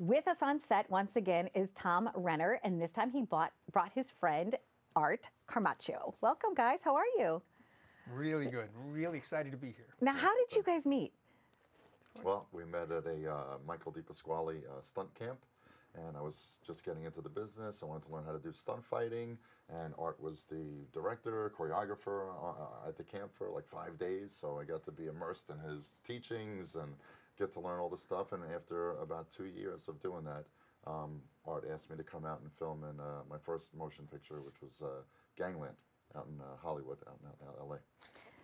With us on set once again is Tom Renner, and this time he bought, brought his friend Art Camacho. Welcome, guys. How are you? Really good. Really excited to be here. Now, how did you guys meet? Well, we met at a uh, Michael DePasquale uh, stunt camp, and I was just getting into the business. I wanted to learn how to do stunt fighting, and Art was the director, choreographer uh, at the camp for like five days. So I got to be immersed in his teachings and get to learn all the stuff. And after about two years of doing that, um, Art asked me to come out and film in uh, my first motion picture, which was uh, Gangland out in uh, Hollywood, out in out in LA.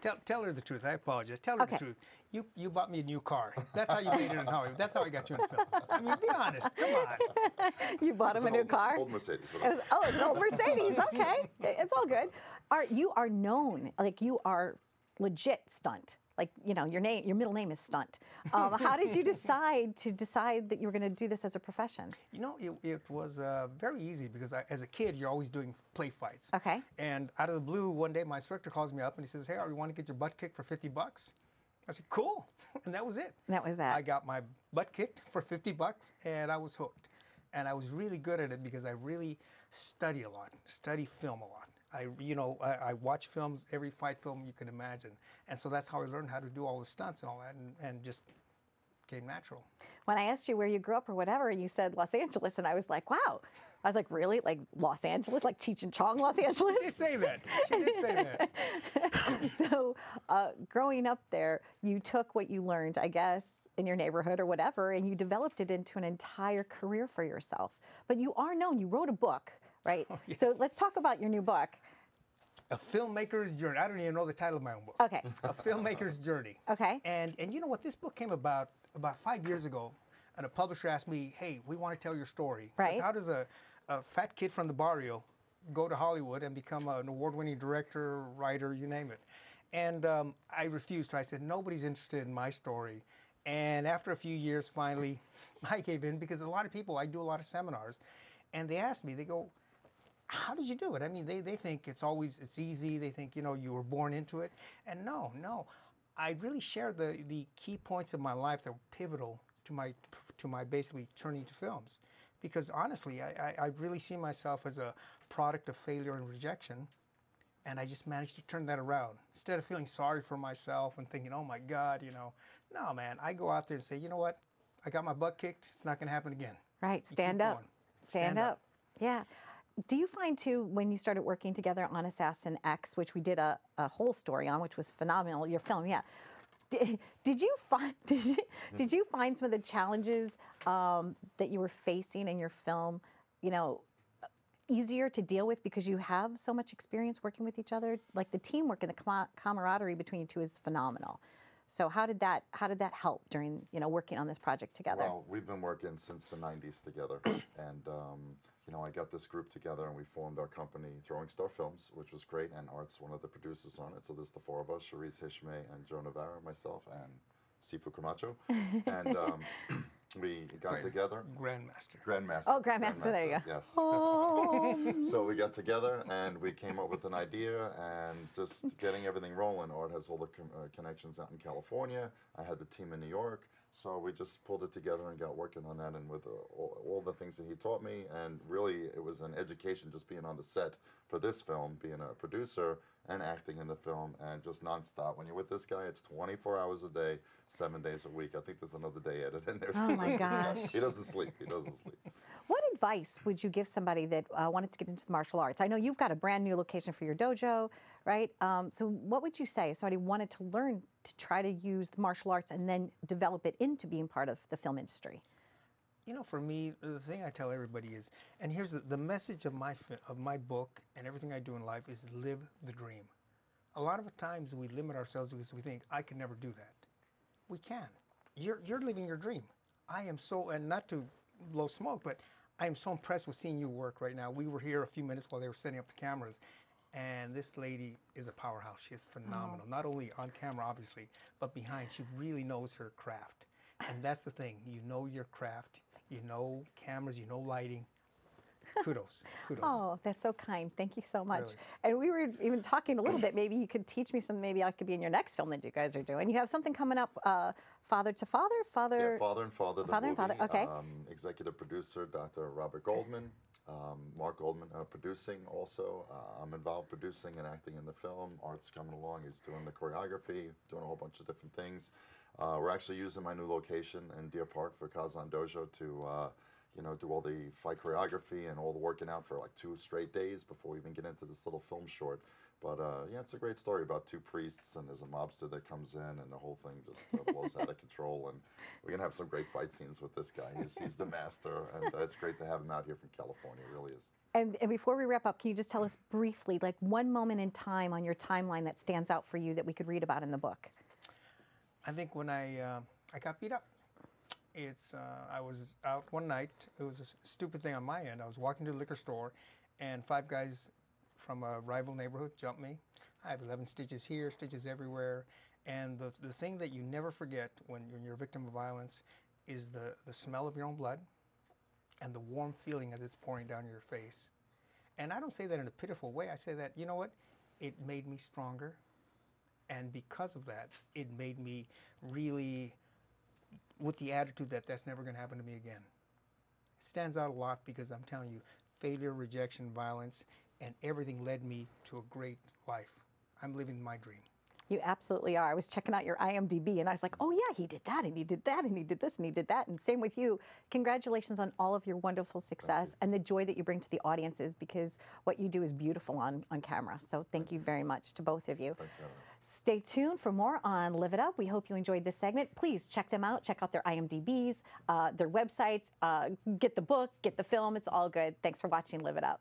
Tell, tell her the truth. I apologize. Tell her Okay. the truth. You you bought me a new car. That's how you made it in Hollywood. That's how I got you in films. I mean, be honest. Come on. You bought him a new old, car? Old Mercedes. It was- oh, it's an old Mercedes. Okay, it's all good. Art, you are known like you are legit stunt. Like you know, your name, your middle name is Stunt. Um, how did you decide to decide that you were going to do this as a profession? You know, it, it was uh, very easy because I, as a kid, you're always doing play fights. Okay. And out of the blue, one day my instructor calls me up and he says, "Hey, are you want to get your butt kicked for 50 bucks?" I said, "Cool," and that was it. That was that. I got my butt kicked for 50 bucks and I was hooked. And I was really good at it because I really study a lot, study film a lot. I, you know, I, I watch films, every fight film you can imagine. And so that's how I learned how to do all the stunts and all that and, and just came natural. When I asked you where you grew up or whatever, and you said Los Angeles, and I was like, wow. I was like, really? Like Los Angeles? Like Cheech and Chong, Los She did Angeles? say that. She did say that. so, uh, growing up there, you took what you learned, I guess, in your neighborhood or whatever, and you developed it into an entire career for yourself. But you are known. You wrote a book, right? So yes. let's talk about your new book. A filmmaker's journey. I don't even know the title of my own book. Okay. A filmmaker's journey. Okay. And and you know what? This book came about about five years ago, and a publisher asked me, "Hey, we want to tell your story. Right. How does a, a fat kid from the barrio go to Hollywood and become an award-winning director, writer, you name it?" And um, I refused. I said, "Nobody's interested in my story." And after a few years, finally, I gave in because a lot of people. I do a lot of seminars, and they asked me. They go, how did you do it? I mean, they, they think it's always it's easy. They think you know you were born into it, and no, no. I really share the the key points of my life that were pivotal to my to my basically turning to films, because honestly, I, I, I really see myself as a product of failure and rejection, and I just managed to turn that around. Instead of feeling sorry for myself and thinking, oh my God, you know, no man, I go out there and say, you know what, I got my butt kicked. It's not going to happen again. Right. Stand up. Stand, Stand up. up. Yeah. Do you find too when you started working together on Assassin X, which we did a, a whole story on, which was phenomenal, your film, yeah. Did, did you find did you, did you find some of the challenges um, that you were facing in your film, you know, easier to deal with because you have so much experience working with each other? Like the teamwork and the com- camaraderie between you two is phenomenal. So how did that how did that help during you know working on this project together? Well, we've been working since the 90s together. and, um, you know, I got this group together and we formed our company, Throwing Star Films, which was great. And Art's one of the producers on it. So there's the four of us Cherise Hishme and Joe Navarro, myself, and Sifu Camacho. and um, we got Great. together. Grandmaster. Grandmaster. Oh, Grandmaster, there you go. Yes. Oh. so we got together and we came up with an idea and just getting everything rolling. Art has all the com- uh, connections out in California. I had the team in New York. So we just pulled it together and got working on that and with uh, all, all the things that he taught me. And really, it was an education just being on the set for this film, being a producer and acting in the film and just nonstop. When you're with this guy, it's 24 hours a day, seven days a week. I think there's another day added in there. Oh my gosh. he doesn't sleep. He doesn't sleep. What advice would you give somebody that uh, wanted to get into the martial arts? I know you've got a brand new location for your dojo, right? Um, so, what would you say if somebody wanted to learn to try to use the martial arts and then develop it into being part of the film industry? You know, for me, the thing I tell everybody is, and here's the, the message of my of my book and everything I do in life is live the dream. A lot of times we limit ourselves because we think I can never do that. We can. You're you're living your dream. I am so, and not to blow smoke, but I am so impressed with seeing you work right now. We were here a few minutes while they were setting up the cameras, and this lady is a powerhouse. She is phenomenal. Not only on camera, obviously, but behind. She really knows her craft. And that's the thing. You know your craft. You know cameras. You know lighting. kudos, kudos. Oh, that's so kind. Thank you so much. Really. And we were even talking a little bit. Maybe you could teach me some. Maybe I could be in your next film that you guys are doing. You have something coming up. Uh, father to father, father. Yeah, Father and Father. The Father and Father, okay. Um, executive producer Dr. Robert Goldman, um, Mark Goldman uh, producing also. Uh, I'm involved producing and acting in the film. Art's coming along. He's doing the choreography, doing a whole bunch of different things. Uh, we're actually using my new location in Deer Park for Kazan Dojo to, uh, you know, do all the fight choreography and all the working out for like two straight days before we even get into this little film short. But uh, yeah, it's a great story about two priests and there's a mobster that comes in and the whole thing just uh, blows out of control. And we're gonna have some great fight scenes with this guy. He's, he's the master, and uh, it's great to have him out here from California. It really is. And, and before we wrap up, can you just tell us briefly, like one moment in time on your timeline that stands out for you that we could read about in the book? I think when I uh, I got beat up, it's uh, I was out one night. It was a stupid thing on my end. I was walking to the liquor store, and five guys from a rival neighborhood jumped me. I have 11 stitches here, stitches everywhere, and the the thing that you never forget when you're, you're a victim of violence is the the smell of your own blood, and the warm feeling as it's pouring down your face. And I don't say that in a pitiful way. I say that you know what, it made me stronger and because of that, it made me really with the attitude that that's never going to happen to me again. It stands out a lot because I'm telling you, failure, rejection, violence, and everything led me to a great life. I'm living my dream. You absolutely are. I was checking out your IMDb and I was like, oh, yeah, he did that and he did that and he did this and he did that. And same with you. Congratulations on all of your wonderful success and the joy that you bring to the audiences because what you do is beautiful on, on camera. So thank you very much to both of you. Thanks for having us. Stay tuned for more on Live It Up. We hope you enjoyed this segment. Please check them out. Check out their IMDb's, uh, their websites, uh, get the book, get the film. It's all good. Thanks for watching Live It Up.